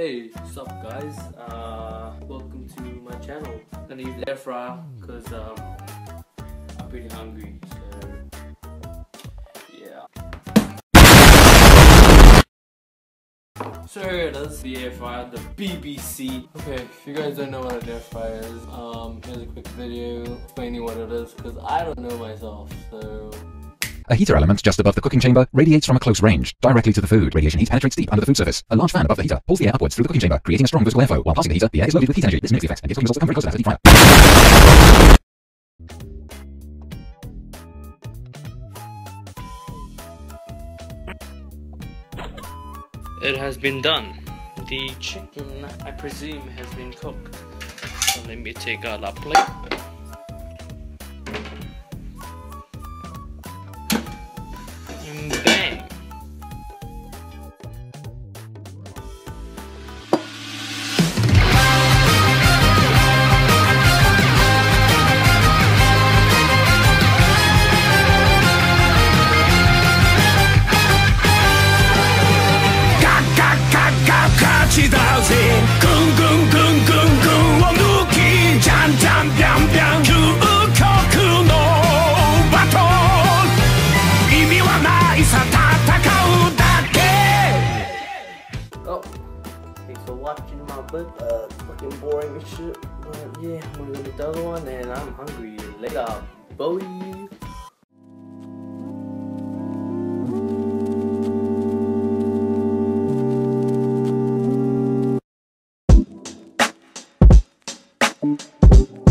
Hey, what's up guys? Uh, welcome to my channel. I'm gonna use air fryer because um, I'm pretty hungry. So, yeah. So here it is, the air fryer, the BBC. Okay, if you guys don't know what an air fryer is, um, here's a quick video explaining what it is because I don't know myself. So A heater element just above the cooking chamber radiates from a close range, directly to the food. Radiation heat penetrates deep under the food surface. A large fan above the heater pulls the air upwards through the cooking chamber, creating a strong vertical airflow. While passing the heater, the air is loaded with heat energy. This mimics the effect and gives cooking results that come very close to that of deep fryer. It has been done. The chicken, I presume, has been cooked. So let me take out a plate. And bang! 같이 다세 끙끙끙 Oh, thanks for watching my book. Uh, fucking boring shit. But yeah, I'm gonna go get the other one, and I'm hungry. Later, boy. 아